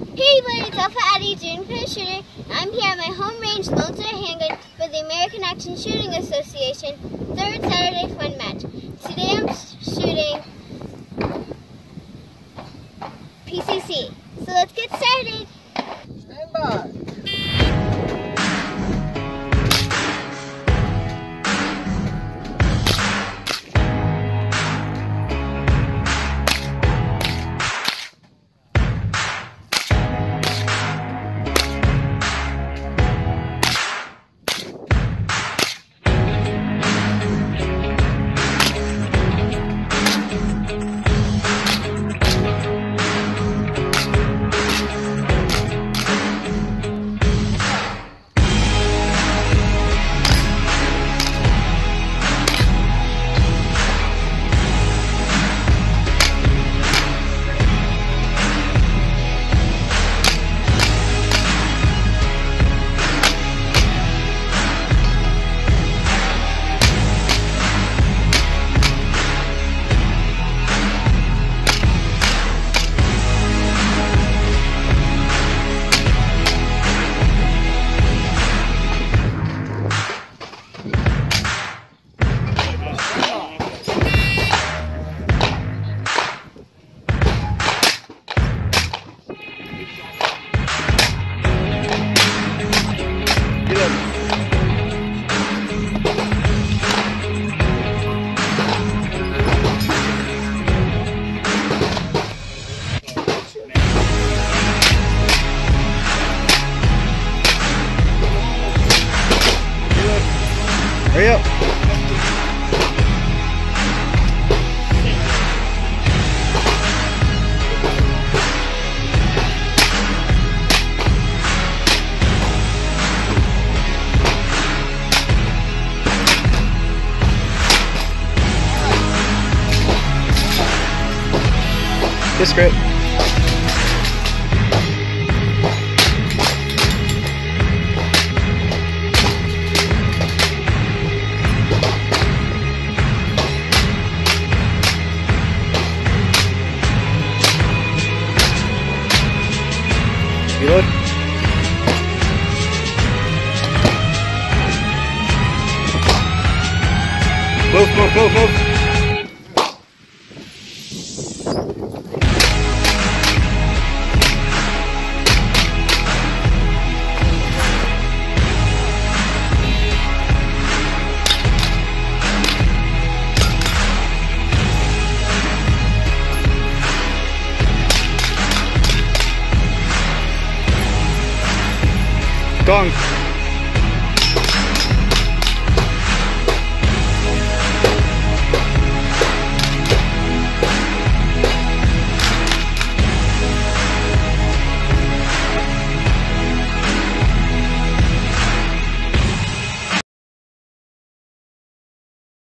Hey buddy, it's Alpha Addy, June for the shooter. I'm here at my home range, Lone Star Handgun, for the American Action Shooting Association third Saturday fun match. Today I'm shooting PCC. So let's get started. Stand by. Hurry up. This grip. Reload. Move, move, move, move. Gong.